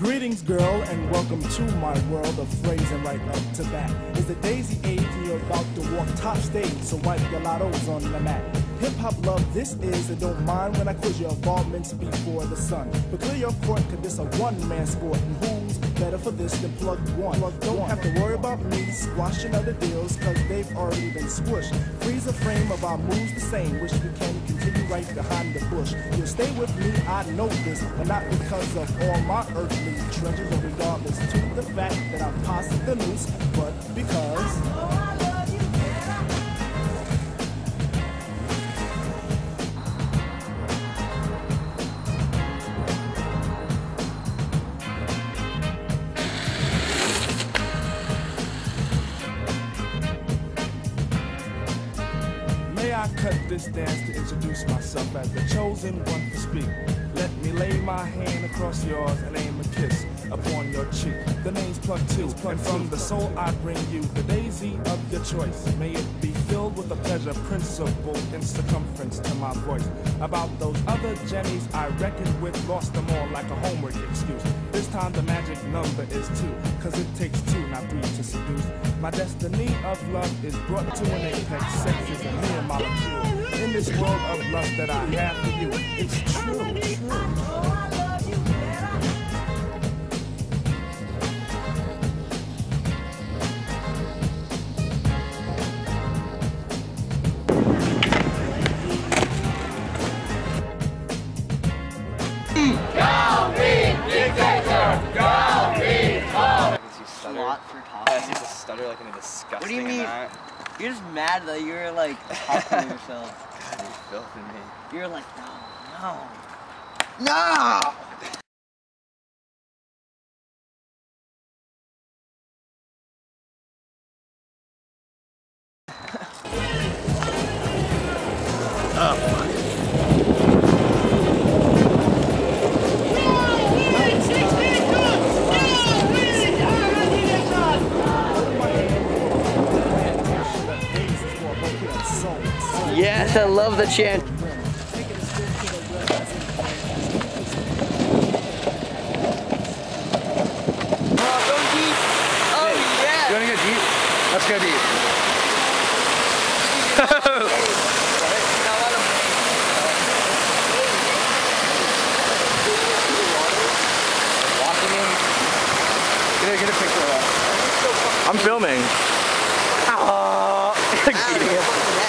Greetings, girl, and welcome to my world of phrasing right up to bat. It's the daisy age, and you're about to walk top stage, so wipe your lottos on the mat. Hip hop love, this is, and don't mind when I quiz your involvements before the sun. But clear your court, cause this a one man sport, and who's better for this than plug one? Plug don't have to worry about me squashing other deals, cause they've already been squished. Freeze a frame of our moves the same, wish we can continue right behind the bush. You'll stay with me, I know this, but not because of all my earthly treasures, or regardless to the fact that I'm past the noose, but because. I cut this dance to introduce myself as the chosen one to speak? Let me lay my hand across yours and aim a kiss upon your cheek. The name's Plug Two, and from the soul I bring you the daisy of your choice. May it be filled with a pleasure principle in circumference to my voice. About those other Jennies I reckoned with, lost them all like a homework excuse. This time the magic number is two, cause it takes two, not three to seduce. My destiny of love is brought to an apex. Sex is a mere molecule. In this world of lust that I have for you, it's true, true. Stutter like in a disgusting What do you mean? amount. You're just mad that you're like talking to yourself. God, you're filthing me. You're like, no, no, no. Yes, I love the chant. Oh yeah. You wanna get deep? Let's go deep. Walking in. Get a, get a picture of that. I'm filming. Oh.